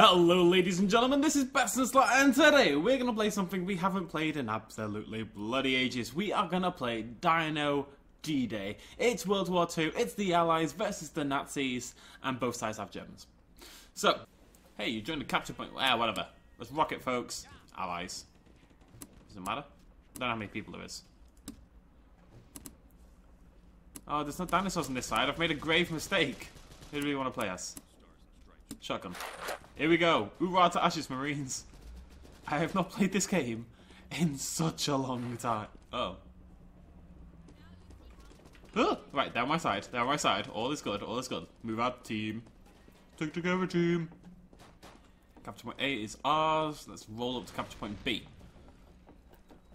Hello ladies and gentlemen, this is Best in Slot and today we're gonna play something we haven't played in absolutely bloody ages. We are gonna play Dino D-Day. It's World War II, it's the Allies versus the Nazis, and both sides have Germans. So, hey, you joined the capture point. Ah, whatever. Let's rock it, folks. Allies. Does it matter? I don't know how many people there is. Oh, there's no dinosaurs on this side. I've made a grave mistake. Who do we want to play as? Shotgun. Here we go. Hoorah to Ashes Marines. I have not played this game in such a long time. Oh. Right, down my side, down my side. All is good, all is good. Move out, team. Stick together, team. Capture point A is ours. Let's roll up to capture point B.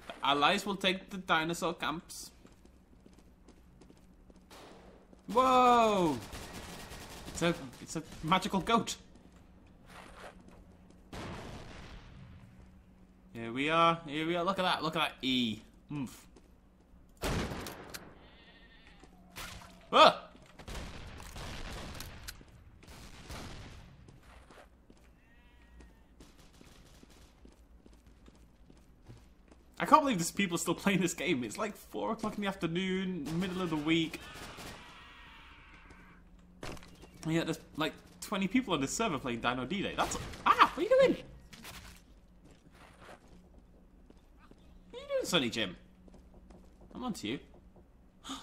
The allies will take the dinosaur camps. Whoa! It's a it's a magical goat. Here we are. Here we are. Look at that. Look at that E. Oomph. Ah! I can't believe there's people are still playing this game. It's like 4 o'clock in the afternoon, middle of the week. Yet there's like 20 people on this server playing Dino D-Day. That's... Ah! What are you doing? What are you doing, Sonny Jim? I'm on to you.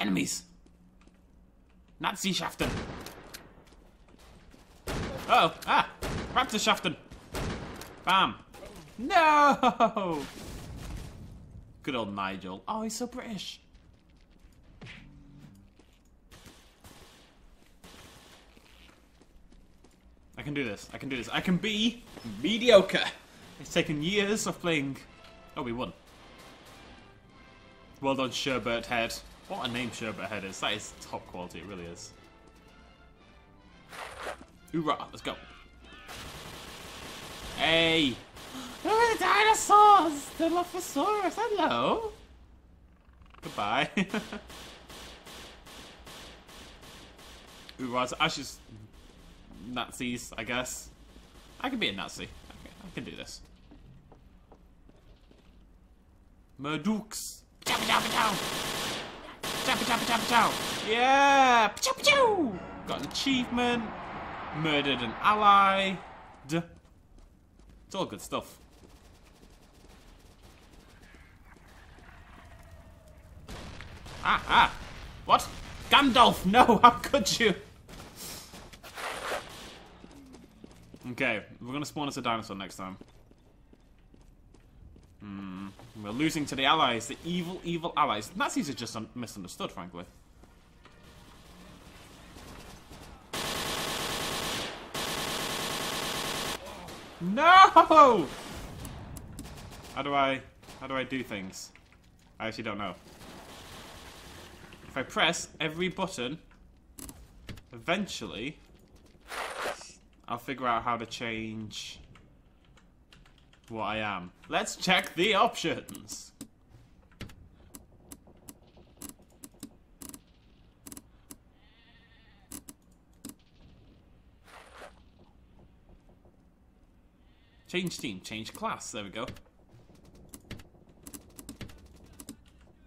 Enemies! Nazi Shaften! Oh! Ah! Raptor Shaften! Bam! No! Good old Nigel. Oh, he's so British. Can do this. I can do this. I can be mediocre. It's taken years of playing. Oh, we won. Well done, Sherbert Head. What a name Sherbert Head is. That is top quality. It really is. Hoorah! Let's go. Hey! Look at the dinosaurs! The Dilophosaurus, hello! Goodbye. Hoorah! So Ashes Nazis, I guess. I can be a Nazi. I can do this. Murdukes. Yeah! Got an achievement. Murdered an ally. Duh. It's all good stuff. Ah, ah. What? Gandalf, no, how could you? Okay, we're gonna spawn as a dinosaur next time. Hmm. We're losing to the allies, the evil, evil allies. Nazis are just misunderstood, frankly. No! How do I... How do I do things? I actually don't know. If I press every button, eventually, I'll figure out how to change what I am. Let's check the options. Change team, change class. There we go.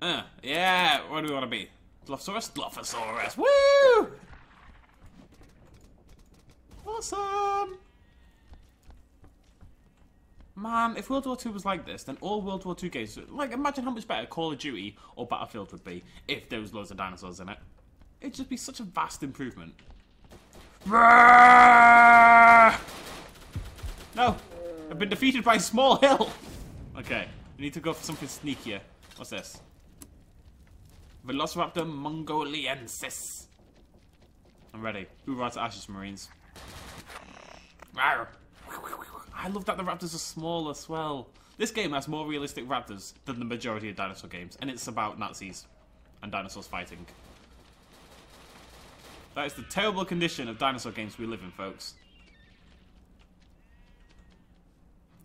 Uh, yeah, what do we want to be? Dilophosaurus? Dilophosaurus! Woo! Awesome! Man, if World War II was like this, then all World War II games, like, imagine how much better Call of Duty or Battlefield would be if there was loads of dinosaurs in it. It'd just be such a vast improvement. No! I've been defeated by a small hill! Okay, we need to go for something sneakier. What's this? Velociraptor mongoliensis. I'm ready. Hoorah to Ashes Marines. I love that the raptors are small as well. This game has more realistic raptors than the majority of dinosaur games, and it's about Nazis and dinosaurs fighting. That is the terrible condition of dinosaur games we live in, folks.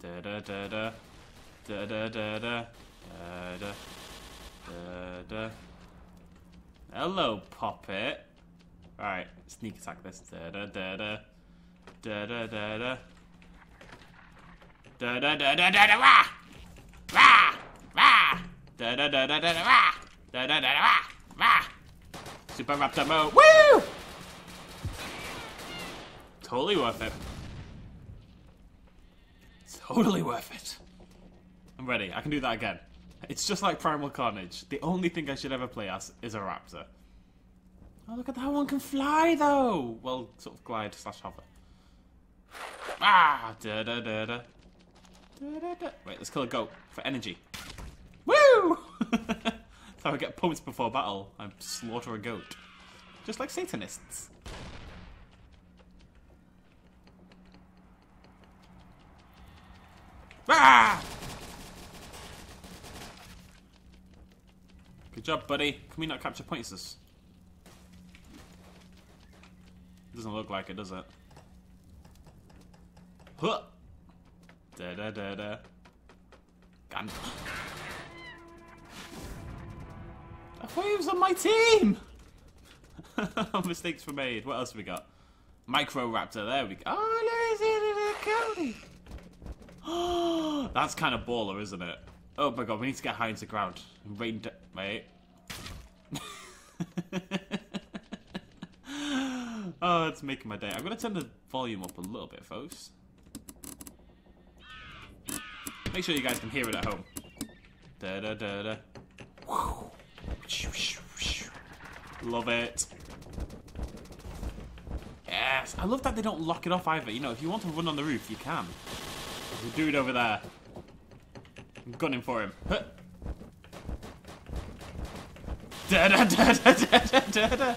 Da da da da. Da da da da. Da da. Da da. Hello, Poppet. Alright, sneak attack this. Da da da da. Da da da da. Da da da da da da wah! Wah! Wah! Da da da da da da wah! Da da da da wah! Super Raptor mode. Woo! Totally worth it. Totally worth it. I'm ready. I can do that again. It's just like Primal Carnage. The only thing I should ever play as is a raptor. Oh, look at that one can fly, though! Well, sort of glide slash hover. Ah! Da da da da. Da, da, da. Wait, let's kill a goat for energy. Woo! so I get points before battle. I slaughter a goat. Just like Satanists. Ah! Good job, buddy. Can we not capture points this? Doesn't look like it, does it? Huh! Da da da da. Gun. I thought he was on my team! Mistakes were made. What else have we got? Micro Raptor, there we go. Oh, there's it, Cody! That's kind of baller, isn't it? Oh my god, we need to get high into the ground. Rain Wait. oh, it's making my day. I'm going to turn the volume up a little bit, folks. Make sure you guys can hear it at home. Da da da da. Love it. Yes, I love that they don't lock it off either. You know, if you want to run on the roof, you can. There's a dude over there. I'm gunning for him. Da da da da da da da.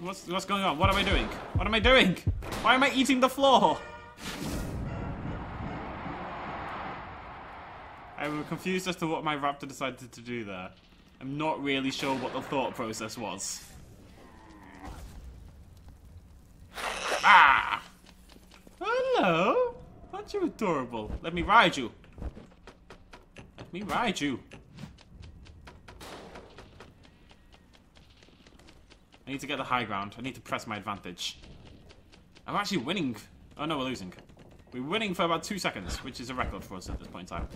What's what's going on? What am I doing? What am I doing? Why am I eating the floor? I'm confused as to what my raptor decided to do there. I'm not really sure what the thought process was. Ah! Hello! Aren't you adorable? Let me ride you. Let me ride you. I need to get the high ground. I need to press my advantage. I'm actually winning. Oh no, we're losing. We're winning for about two seconds, which is a record for us at this point in time.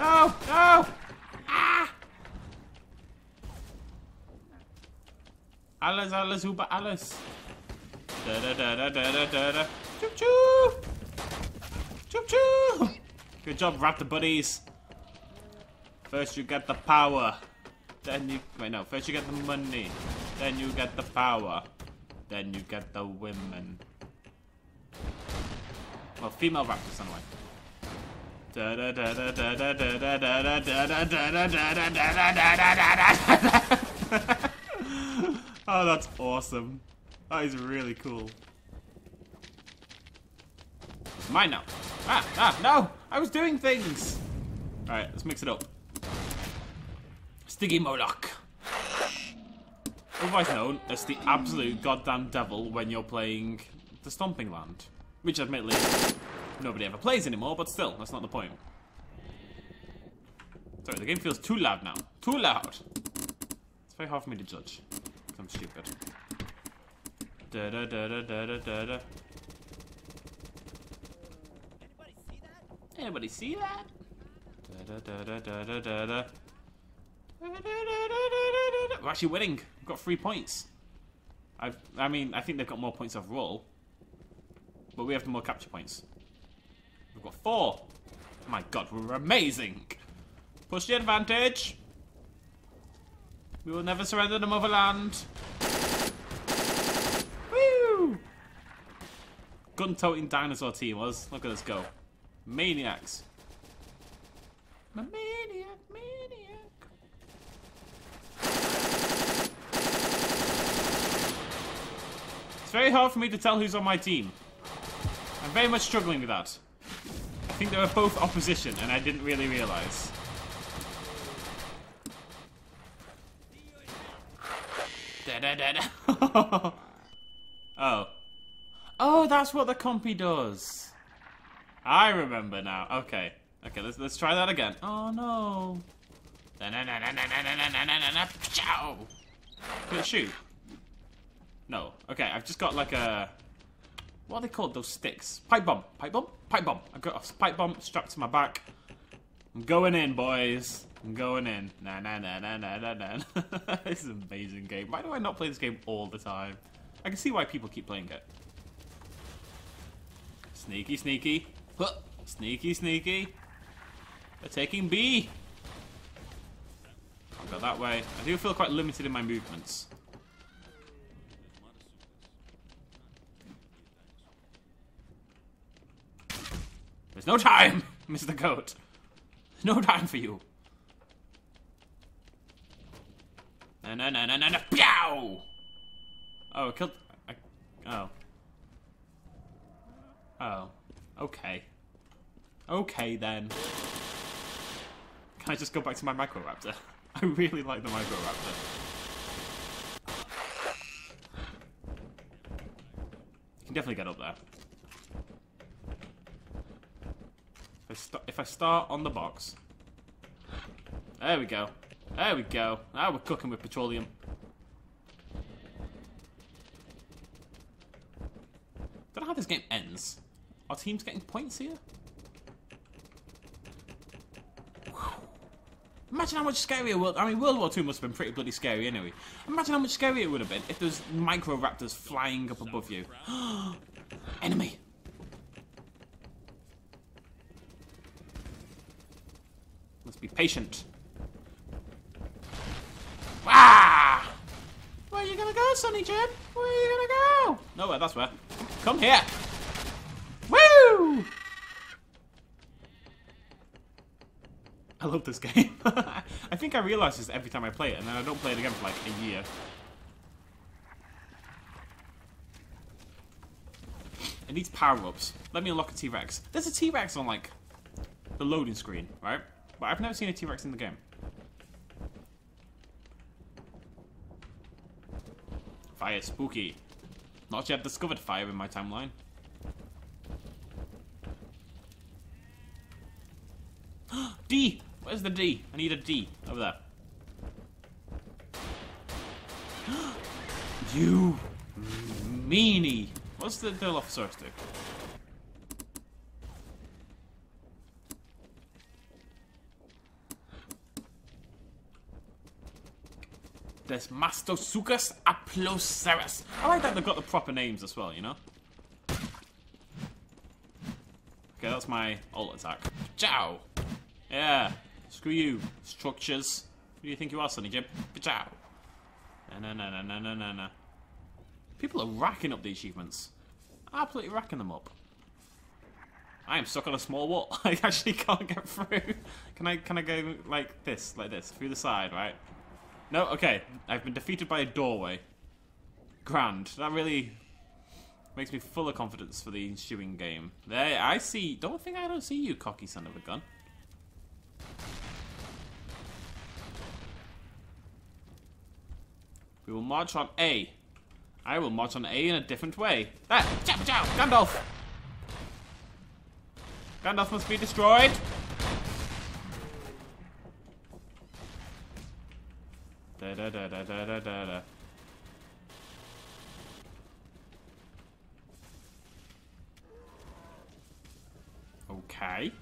No! No! Ah! Alles, alles, über alles. Da da da da da da da da. Choo choo! Choo choo! Good job, Raptor buddies. First you get the power. Then you... Wait, no. First you get the money. Then you get the power. Then you get the women. Well, female raptors anyway. Oh, that's awesome. That is really cool. Mine now. Ah, ah, no! I was doing things! Alright, let's mix it up. Stygimoloch. Otherwise known as the absolute goddamn devil when you're playing the Stomping Land. Which, admittedly, nobody ever plays anymore, but still, that's not the point. Sorry, the game feels too loud now. Too loud! It's very hard for me to judge. I'm stupid. Da da da da da da da da. Anybody see that? Da da da da da da. We're actually winning. We've got three points. I've, I mean, I think they've got more points overall. But we have more capture points. We've got four. My god, we're amazing. Push the advantage. We will never surrender the motherland. Woo! Gun-toting dinosaur team was. Look at us go. Maniacs. maniac, maniac. It's very hard for me to tell who's on my team. I'm very much struggling with that. Think they were both opposition and I didn't really realise. Da da da da. oh. Oh, that's what the compy does. I remember now. Okay. Okay, let's let's try that again. Oh no. Ciao! Can it shoot? No. Okay, I've just got like a... What are they called, those sticks? Pipe bomb. Pipe bomb? Pipe bomb. I've got a pipe bomb strapped to my back. I'm going in, boys. I'm going in. Nah, nah, nah, nah, nah, nah, nah. this is an amazing game. Why do I not play this game all the time? I can see why people keep playing it. Sneaky, sneaky. Sneaky, sneaky. They're taking B. I'll go that way. I do feel quite limited in my movements. There's no time, Mr. Goat. There's no time for you. No, no, no, no, no, no. Pow! Oh, killed... I, oh. Oh. Okay. Okay, then. Can I just go back to my Microraptor? I really like the Microraptor. You can definitely get up there. If I, if I start on the box... There we go. There we go. Now we're cooking with petroleum. Don't know how this game ends. Our teams getting points here? Imagine how much scarier World... I mean, World War II must have been pretty bloody scary anyway. Imagine how much scarier it would have been if there's Microraptors flying up above you. Enemy! Must be patient. Ah! Where are you gonna go, Sonny Jim? Where are you gonna go? Nowhere, that's where. Come here! Woo! I love this game. I think I realise this every time I play it, and then I don't play it again for like a year. It needs power-ups. Let me unlock a T-Rex. There's a T-Rex on, like, the loading screen, right? But I've never seen a T-Rex in the game. Fire spooky. Not yet discovered fire in my timeline. D! Where's the D? I need a D. Over there. you meanie! What's the Dilophosaurus do? There's Mastosuchus Aploceras. I like that they've got the proper names as well, you know? Okay, that's my ult attack. Ciao! Yeah, screw you, structures. Who do you think you are, Sonny Jim? Ciao! No, no, no, no, no, no, no. People are racking up the achievements. Absolutely racking them up. I am stuck on a small wall. I actually can't get through. Can I can I go like this, like this, through the side, right? No, okay. I've been defeated by a doorway. Grand. That really makes me full of confidence for the ensuing game. There, I see. Don't think I don't see you, cocky son of a gun. We will march on A. I will march on A in a different way. There! Ciao, ciao! Gandalf! Gandalf must be destroyed! Da da da da da da da. Okay.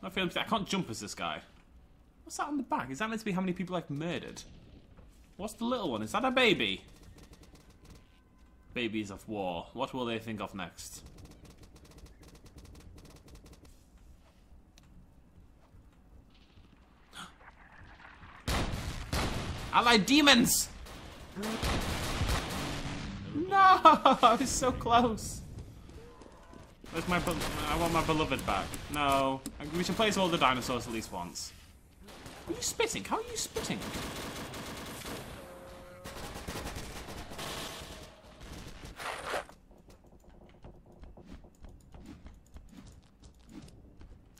I I can't jump as this guy. What's that on the back? Is that meant to be how many people I've murdered? What's the little one? Is that a baby? Babies of war. What will they think of next? Allied demons! No! I was so close. Where's my... I want my beloved back. No. We should place all the dinosaurs at least once. Are you spitting? How are you spitting?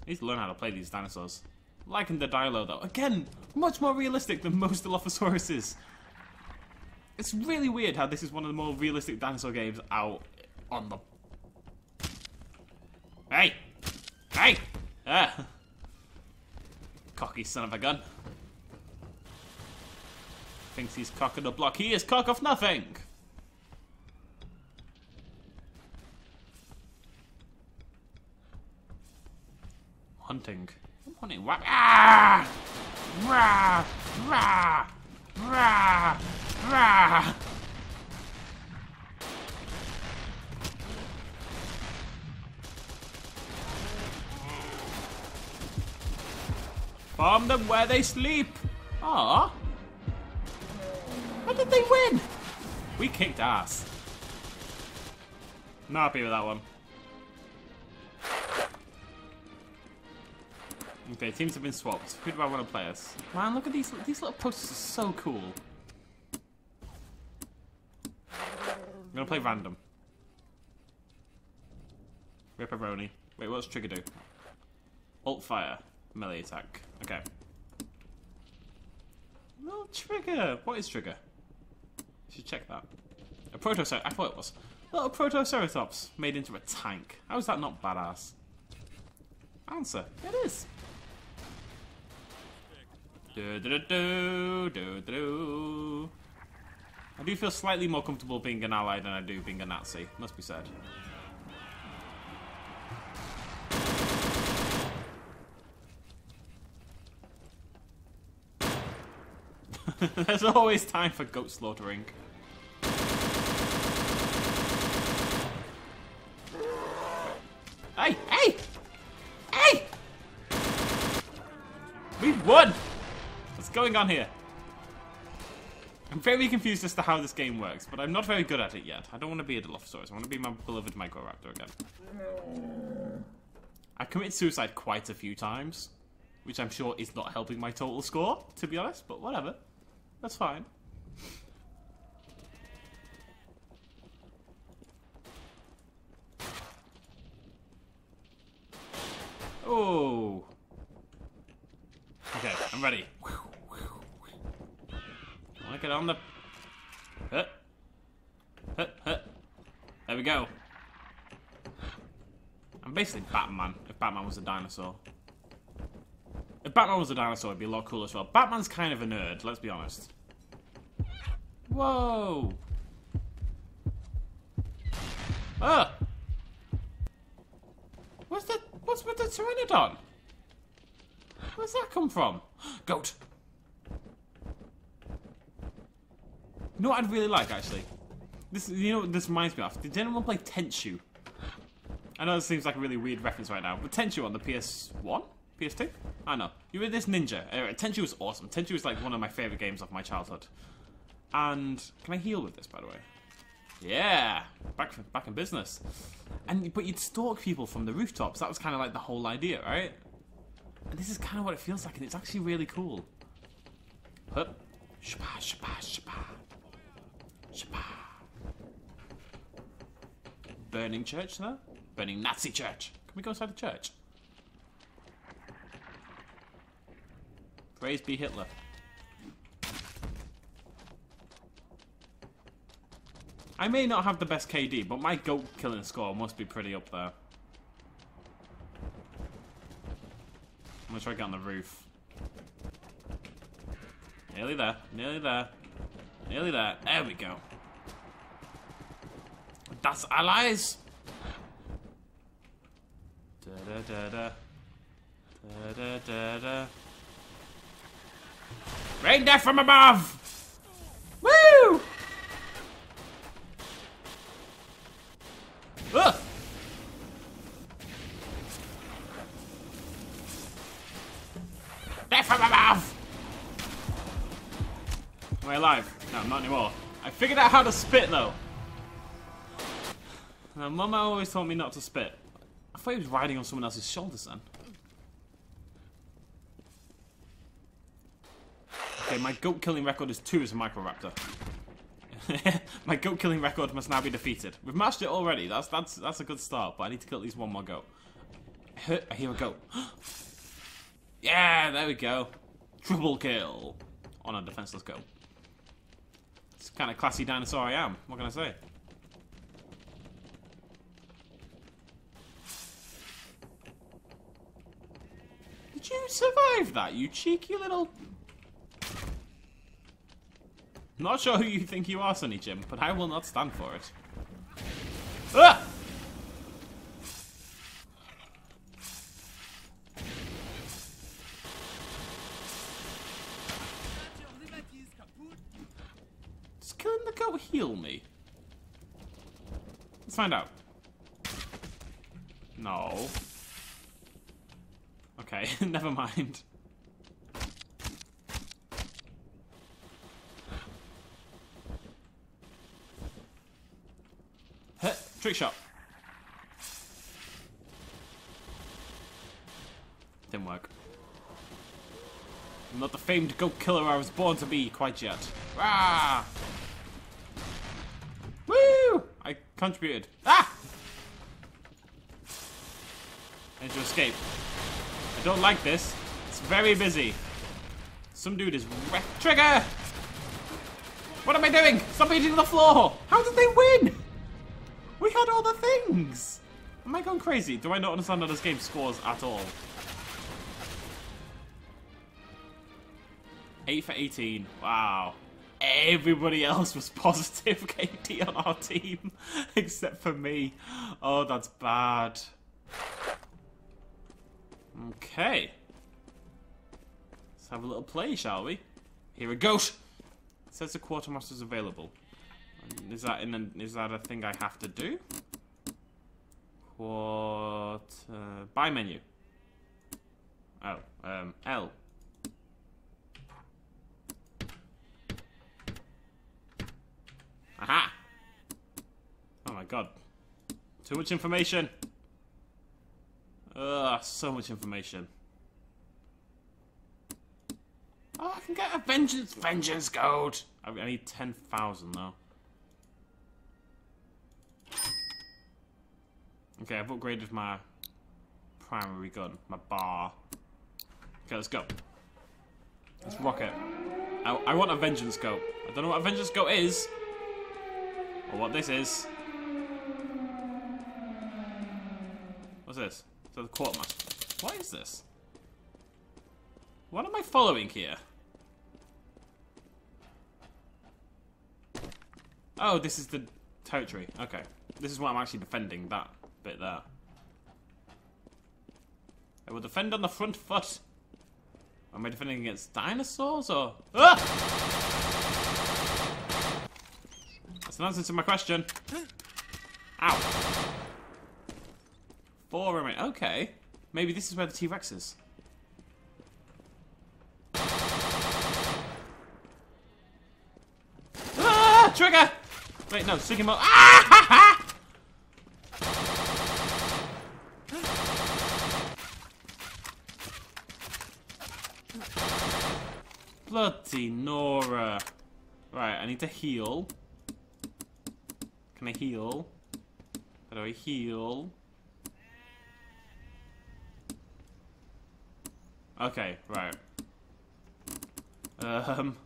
I need to learn how to play these dinosaurs. Liking the dialogue though. Again, much more realistic than most Dilophosaurus. It's really weird how this is one of the more realistic dinosaur games out on the... Hey! Hey! Ah! Cocky son of a gun. Thinks he's cock of the block. He is cock of nothing! Hunting. I'm hunting. Wha- Ah! Rah! Rah! Rah! Rah! Bomb them where they sleep. Ah. How did they win? We kicked ass. Not happy with that one. Okay, teams have been swapped. Who do I want to play as? Man, look at these. These little posters are so cool. I'm gonna play random. Ripperoni. Wait, what's trigger do? Alt fire. Melee attack. Okay. Little trigger. What is trigger? Should check that. A protocer. I thought it was. Little protoceratops made into a tank. How is that not badass? Answer. It is. Do do do do do. I do feel slightly more comfortable being an ally than I do being a Nazi. Must be said. There's always time for goat slaughtering. Hey, hey! Hey! We've won! Going on here? I'm very confused as to how this game works, but I'm not very good at it yet. I don't want to be a Dilophosaurus. I want to be my beloved Microraptor again. I've committed suicide quite a few times, which I'm sure is not helping my total score, to be honest, but whatever. That's fine. Oh. Okay, I'm ready. I want to get on the... There we go. I'm basically Batman, if Batman was a dinosaur. If Batman was a dinosaur, it'd be a lot cooler as well. Batman's kind of a nerd, let's be honest. Whoa! Ah! What's that? What's with the Pteranodon? Where's that come from? Goat! You know what I'd really like, actually? This, you know this reminds me of? Did anyone play Tenchu? I know this seems like a really weird reference right now, but Tenchu on the PS1? PS2? I know. You were this ninja. Uh, Tenchu was awesome. Tenchu was like one of my favorite games of my childhood. And can I heal with this, by the way? Yeah, back back in business. And but you'd stalk people from the rooftops. That was kind of like the whole idea, right? And this is kind of what it feels like, and it's actually really cool. Hup, shaba, shaba, Burning church there. Burning Nazi church. Can we go inside the church? Praise be Hitler. I may not have the best KD, but my goat killing score must be pretty up there. I'm gonna try to get on the roof. Nearly there, nearly there, nearly there. There we go. That's allies! Da da da. Da da da da. Rain death from above! Woo! Ugh! Death from above! Am I alive? No, not anymore. I figured out how to spit though. Uh, my mama always told me not to spit. I thought he was riding on someone else's shoulders then. Okay, my goat killing record is two as a Microraptor. my goat killing record must now be defeated. We've matched it already. That's that's that's a good start, but I need to kill at least one more goat. I hear a goat. yeah, there we go. Triple kill on a defenseless goat. It's kind of classy dinosaur I am. What can I say? Did you survive that, you cheeky little Not sure who you think you are, Sonny Jim, but I will not stand for it. Ah! Does killing the goat heal me? Let's find out. No. Okay, mind. Trick shot. Didn't work. I'm not the famed goat killer I was born to be quite yet. Ah! Woo! I contributed. Ah! And to escape. Don't like this. It's very busy. Some dude is wreck- Trigger! What am I doing? Stop eating the floor! How did they win? We had all the things! Am I going crazy? Do I not understand how this game scores at all? 8 for 18. Wow. Everybody else was positive KD on our team, except for me. Oh, that's bad. Okay. Let's have a little play, shall we? Here we go. It says the quartermaster's available. Is that in a, is that a thing I have to do? What? Uh, buy menu. Oh, um, L. Aha! Oh my god. Too much information. Ugh, so much information. Oh, I can get a vengeance, vengeance goat. I need 10,000 though. Okay, I've upgraded my primary gun, my bar. Okay, let's go. Let's rock it. I, I want a vengeance goat. I don't know what a vengeance goat is, or what this is. What's this? So the quartermaster. What is this? What am I following here? Oh, this is the territory. Okay. This is what I'm actually defending, that bit there. I will defend on the front foot. Am I defending against dinosaurs or... Ah! That's an answer to my question. Ow. Four remain. Okay. Maybe this is where the T-Rex is. Ah! Trigger! Wait, no, stick him up. Ah! Bloody Nora. Right, I need to heal. Can I heal? How do I heal? Okay, right. Um.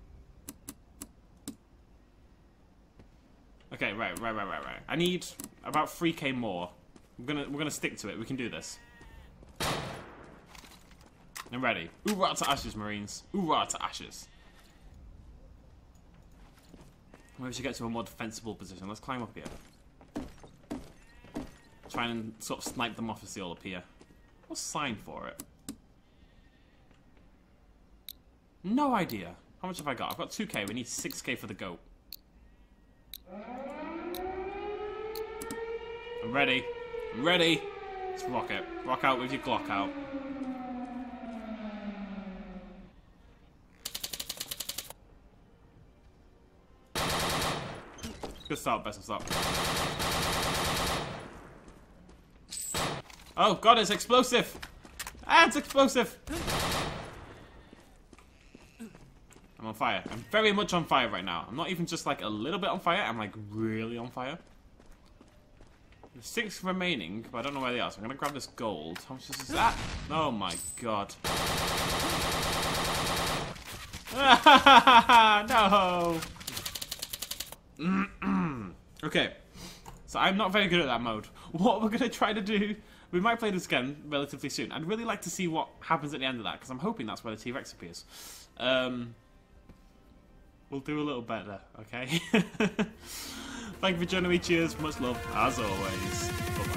Okay, right, right, right, right, right. I need about 3k more. We're gonna we're gonna stick to it. We can do this. I'm ready. Oorah to ashes, Marines. Oorah to ashes. Maybe we should get to a more defensible position. Let's climb up here. Try and sort of snipe them off as they all appear. What's sign for it? No idea. How much have I got? I've got 2k. We need 6k for the goat. I'm ready. I'm ready. Let's rock it. Rock out with your Glock out. Good start, best of start. Oh god, it's explosive! Ah, it's explosive! I'm on fire. I'm very much on fire right now. I'm not even just like a little bit on fire, I'm like really on fire. There's six remaining, but I don't know where they are, so I'm gonna grab this gold. How much is that? Oh my god. no! okay, so I'm not very good at that mode. What we're going to try to do, we might play this again relatively soon. I'd really like to see what happens at the end of that, because I'm hoping that's where the T-Rex appears. Um, we'll do a little better, okay? Thank you for joining me. Cheers. Much love, as always.